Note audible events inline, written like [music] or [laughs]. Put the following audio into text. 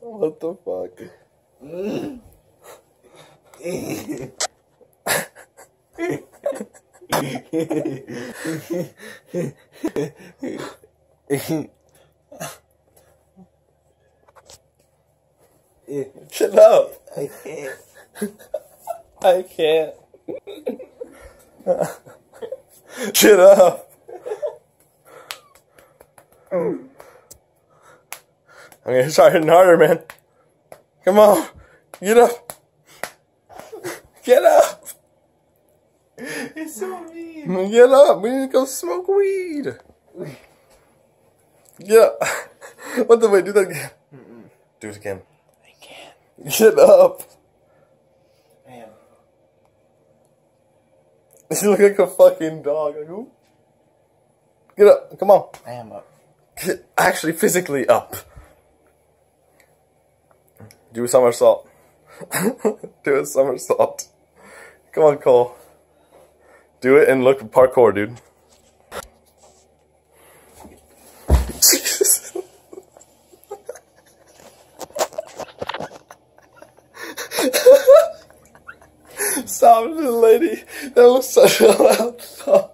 what the fuck? [laughs] Shut up. I can't. [laughs] I can't. [laughs] Shut up. I'm gonna start hitting harder, man. Come on. Get up. Get up. It's so mean. Mm, get up. We need to go smoke weed. Get [laughs] up. What the wait? Do that again. Do it again. Get up. Man. [laughs] You look like a fucking dog. Like, who? Get up. Come on. I am up. Get actually physically up. Do a somersault. [laughs] Do a somersault. Come on, Cole. Do it and look parkour, dude. Stop, little lady. That was such a loud thought.